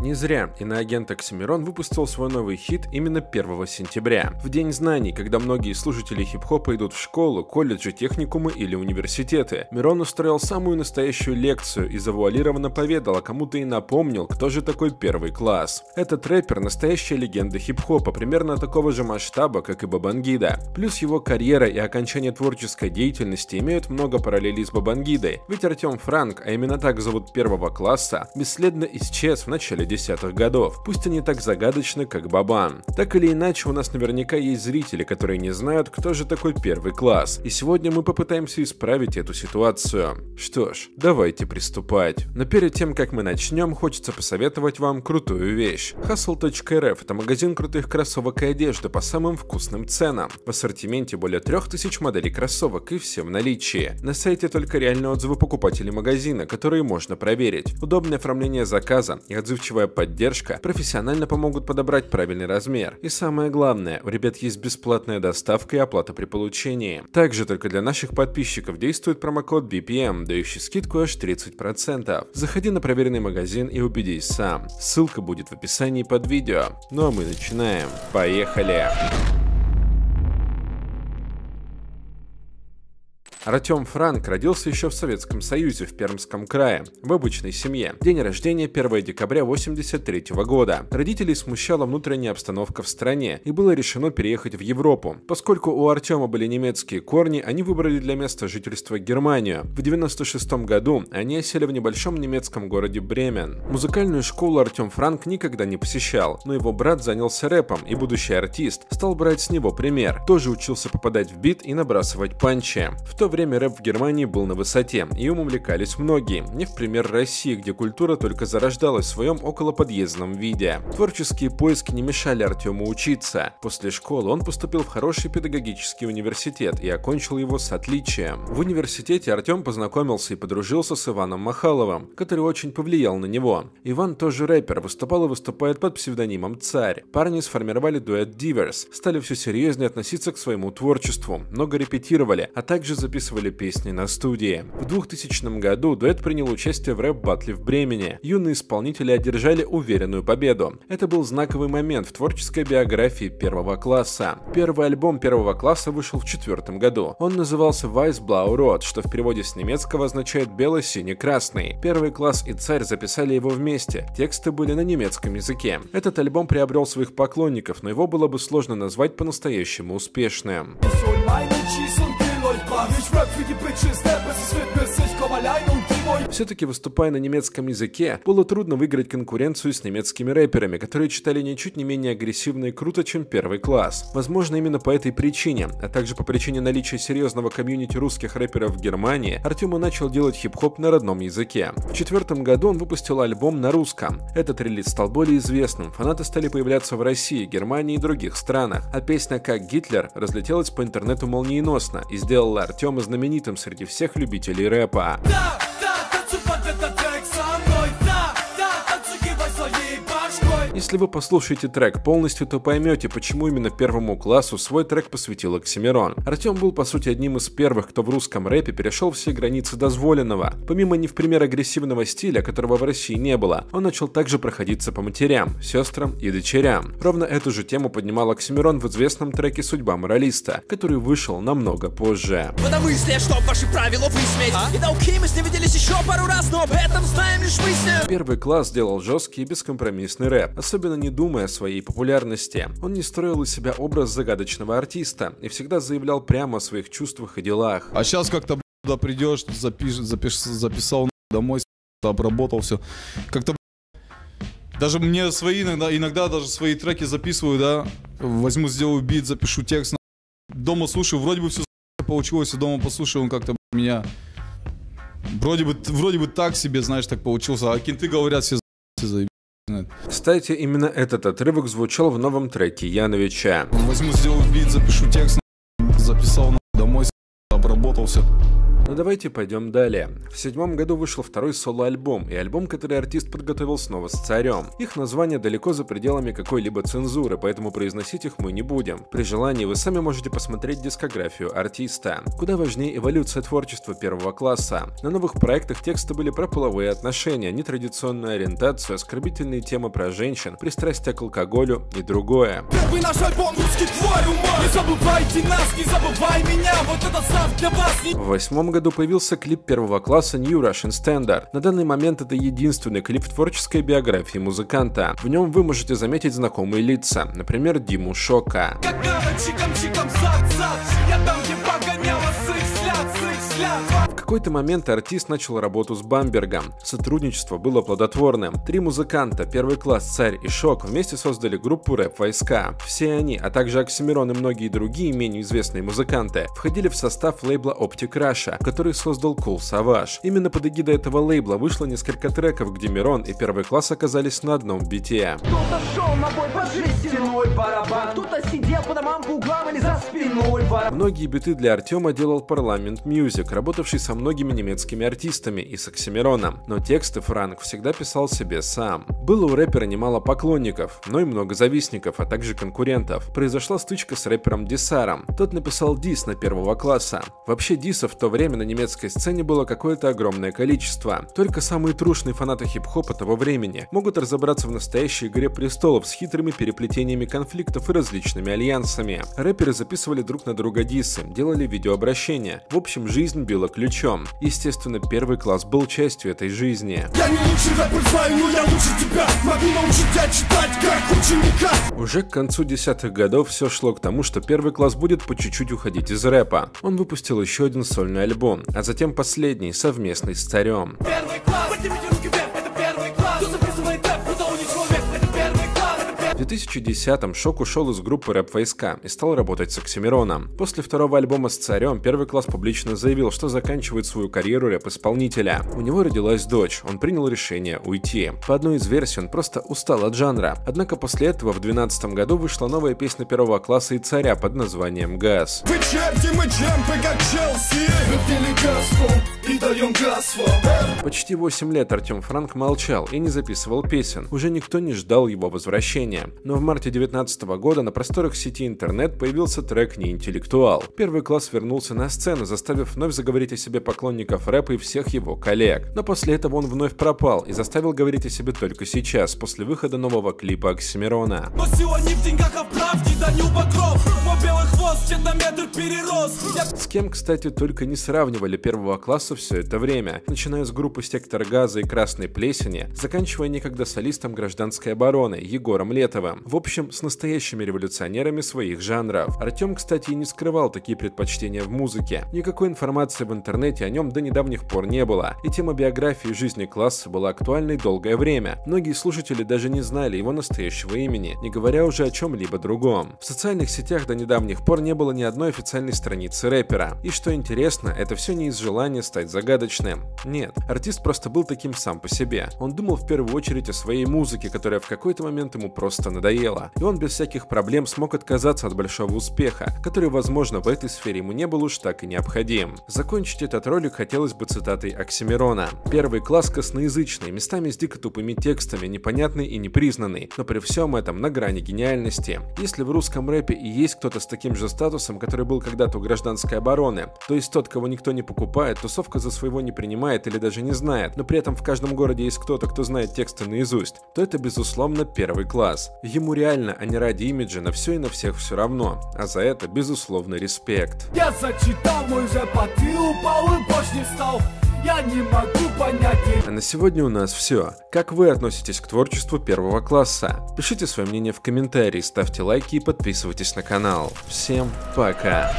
Не зря иноагент Оксимирон выпустил свой новый хит именно 1 сентября, в День знаний, когда многие слушатели хип-хопа идут в школу, колледжи, техникумы или университеты. Мирон устроил самую настоящую лекцию и завуалированно поведал, а кому-то и напомнил, кто же такой первый класс. Этот рэпер – настоящая легенда хип-хопа, примерно такого же масштаба, как и Бабангида. Плюс его карьера и окончание творческой деятельности имеют много параллелей с Бабангидой, ведь Артем Франк, а именно так зовут первого класса, бесследно исчез в начале десятых годов, пусть и не так загадочно, как Бабан. Так или иначе, у нас наверняка есть зрители, которые не знают, кто же такой первый класс, и сегодня мы попытаемся исправить эту ситуацию. Что ж, давайте приступать. Но перед тем, как мы начнем, хочется посоветовать вам крутую вещь. Hustle.rf – это магазин крутых кроссовок и одежды по самым вкусным ценам. В ассортименте более 3000 моделей кроссовок и все в наличии. На сайте только реальные отзывы покупателей магазина, которые можно проверить. Удобное оформление заказа и отзывчивая финансовая поддержка профессионально помогут подобрать правильный размер. И самое главное, у ребят есть бесплатная доставка и оплата при получении. Также только для наших подписчиков действует промокод BPM, дающий скидку аж 30%. Заходи на проверенный магазин и убедись сам. Ссылка будет в описании под видео. Ну а мы начинаем. Поехали! Артем Франк родился еще в Советском Союзе в Пермском крае, в обычной семье. День рождения 1 декабря 83 года. Родителей смущала внутренняя обстановка в стране, и было решено переехать в Европу. Поскольку у Артема были немецкие корни, они выбрали для места жительства Германию. В 96 году они осели в небольшом немецком городе Бремен. Музыкальную школу Артем Франк никогда не посещал, но его брат занялся рэпом, и будущий артист стал брать с него пример. Тоже учился попадать в бит и набрасывать панчи. В то время время рэп в Германии был на высоте, и им увлекались многие, не в пример России, где культура только зарождалась в своем околоподъездном виде. Творческие поиски не мешали Артему учиться. После школы он поступил в хороший педагогический университет и окончил его с отличием. В университете Артем познакомился и подружился с Иваном Махаловым, который очень повлиял на него. Иван тоже рэпер, выступал и выступает под псевдонимом Царь. Парни сформировали дуэт Divers, стали все серьезнее относиться к своему творчеству, много репетировали, а также записывали записывали песни на студии. В 2000 году дуэт принял участие в рэп-батле в Бремени. Юные исполнители одержали уверенную победу. Это был знаковый момент в творческой биографии первого класса. Первый альбом первого класса вышел в четвертом году. Он назывался Weiss Blau Rot, что в переводе с немецкого означает бело-синий-красный. Первый класс и царь записали его вместе. Тексты были на немецком языке. Этот альбом приобрел своих поклонников, но его было бы сложно назвать по-настоящему успешным. Ich rap für die Bitches, der Beste Fitness, ich komm allein und Все-таки выступая на немецком языке, было трудно выиграть конкуренцию с немецкими рэперами, которые читали ничуть не менее агрессивно и круто, чем первый класс. Возможно, именно по этой причине, а также по причине наличия серьезного комьюнити русских рэперов в Германии, Артема начал делать хип-хоп на родном языке. В четвертом году он выпустил альбом на русском. Этот релиз стал более известным, фанаты стали появляться в России, Германии и других странах, а песня «Как Гитлер» разлетелась по интернету молниеносно и сделала Артема знаменитым среди всех любителей рэпа. Да! Если вы послушаете трек полностью, то поймете, почему именно первому классу свой трек посвятил Оксимирон. Артем был, по сути, одним из первых, кто в русском рэпе перешел все границы дозволенного. Помимо не в пример агрессивного стиля, которого в России не было, он начал также проходиться по матерям, сестрам и дочерям. Ровно эту же тему поднимал Оксимирон в известном треке «Судьба моралиста», который вышел намного позже. Первый класс сделал жесткий и бескомпромиссный рэп, особенно не думая о своей популярности. Он не строил из себя образ загадочного артиста и всегда заявлял прямо о своих чувствах и делах. А сейчас как-то туда придешь, запиш, запиш, записал домой, обработал все. Как-то даже мне свои иногда, иногда даже свои треки записываю, да, возьму, сделаю бит, запишу текст, дома слушаю, вроде бы все получилось, и дома послушаю, он как-то меня вроде бы, вроде бы так себе, знаешь, так получился, а кенты говорят все заебись. Кстати, именно этот отрывок звучал в новом треке Яновича. Возьму, сделаю бит, запишу текст, записал домой, обработал все. Но давайте пойдем далее. В седьмом году вышел второй соло-альбом, и альбом, который артист подготовил снова с царем. Их название далеко за пределами какой-либо цензуры, поэтому произносить их мы не будем. При желании вы сами можете посмотреть дискографию артиста. Куда важнее эволюция творчества первого класса. На новых проектах тексты были про половые отношения, нетрадиционную ориентацию, оскорбительные темы про женщин, пристрастие к алкоголю и другое. Первый наш альбом «Русский твой ума» Не забывайте нас, не забывай меня Вот это сам для вас. В восьмом году появился клип первого класса New Russian Standard. На данный момент это единственный клип в творческой биографии музыканта. В нем вы можете заметить знакомые лица, например, Диму Шока. Как какой-то момент артист начал работу с Бамбергом. Сотрудничество было плодотворным. Три музыканта, первый класс, царь и шок вместе создали группу рэп войска. Все они, а также Оксимирон и многие другие менее известные музыканты, входили в состав лейбла Optic Russia, который создал Cool Savage. Именно под эгидой этого лейбла вышло несколько треков, где Мирон и первый класс оказались на одном бите. Кто-то шел на бой под жестяной барабан Кто-то сидел по домам по углам или за спиной барабан Многие биты для Артема делал Parliament Music, работавший со многими немецкими артистами и с Оксимироном, но тексты Франк всегда писал себе сам. Было у рэпера немало поклонников, но и много завистников, а также конкурентов. Произошла стычка с рэпером Дисаром. Тот написал дис на первого класса. Вообще дисов в то время на немецкой сцене было какое-то огромное количество. Только самые трушные фанаты хип-хопа того времени могут разобраться в настоящей игре престолов с хитрыми переплетениями конфликтов и различными альянсами. Рэперы записывали друг на друга дисы, делали видеообращения. В общем, жизнь била ключом. Естественно, первый класс был частью этой жизни. Я не лучший рэпер знаю, но я лучше тебя Могу научить тебя читать, как ученика Уже к концу десятых годов все шло к тому, что первый класс будет по чуть-чуть уходить из рэпа. Он выпустил еще один сольный альбом, а затем последний, совместный с царем. Первый класс В 2010-м Шок ушел из группы Рэп Войска и стал работать с Оксимироном. После второго альбома с царем первый класс публично заявил, что заканчивает свою карьеру рэп-исполнителя. У него родилась дочь, он принял решение уйти. По одной из версий он просто устал от жанра. Однако после этого в 2012 году вышла новая песня первого класса и царя под названием «Газ». Вы черти, мы чемпы, как Челси Мы газфу и даем газфу Почти 8 лет Артем Франк молчал и не записывал песен. Уже никто не ждал его возвращения. Но в марте 2019 года на просторах сети интернет появился трек «Неинтеллектуал». Первый класс вернулся на сцену, заставив вновь заговорить о себе поклонников рэпа и всех его коллег. Но после этого он вновь пропал и заставил говорить о себе только сейчас, после выхода нового клипа Оксимирона. Но сила не в деньгах, а в правде, да не у покров Мой белый хвост метр перерос Я С кем, кстати, только не сравнивали первого класса все это время, начиная с группы «Сектор газа» и «Красной плесени», заканчивая некогда солистом гражданской обороны Егором Летовым. В общем, с настоящими революционерами своих жанров. Артем, кстати, и не скрывал такие предпочтения в музыке. Никакой информации в интернете о нем до недавних пор не было, и тема биографии жизни класса была актуальной долгое время. Многие слушатели даже не знали его настоящего имени, не говоря уже о чем-либо другом. В социальных сетях до недавних пор не было ни одной официальной страницы рэпера. И что интересно, это все не из желания стать загадочным. Нет, артист просто был таким сам по себе. Он думал в первую очередь о своей музыке, которая в какой-то момент ему просто надоела. И он без всяких проблем смог отказаться от большого успеха, который, возможно, в этой сфере ему не был уж так и необходим. Закончить этот ролик хотелось бы цитатой Оксимирона. Первый класс косноязычный, местами с дико тупыми текстами, непонятный и непризнанный, но при всем этом на грани гениальности. Если в русском рэпе и есть кто-то с таким же статусом, который был когда-то у гражданской обороны, то есть тот, кого никто не покупает, тусовка за своего не принимает или даже не знает, но при этом в каждом городе есть кто-то, кто знает тексты наизусть, то это безусловно первый класс. Ему реально, а не ради имиджа, на все и на всех все равно, а за это безусловный респект. Я зачитал мой а ты упал и больше не встал Я не могу понять А на сегодня у нас все. Как вы относитесь к творчеству первого класса? Пишите свое мнение в комментарии, ставьте лайки и подписывайтесь на канал. Всем пока!